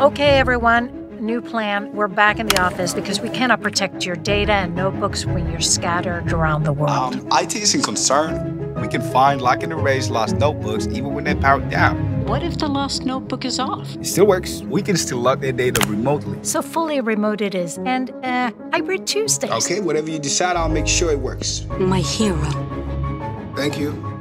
Okay, everyone, new plan. We're back in the office because we cannot protect your data and notebooks when you're scattered around the world. Um, IT isn't concerned. We can find, lock, and erase lost notebooks even when they're powered down. What if the lost notebook is off? It still works. We can still lock their data remotely. So fully remote it is. And, uh, hybrid Tuesdays. Okay, whatever you decide, I'll make sure it works. My hero. Thank you.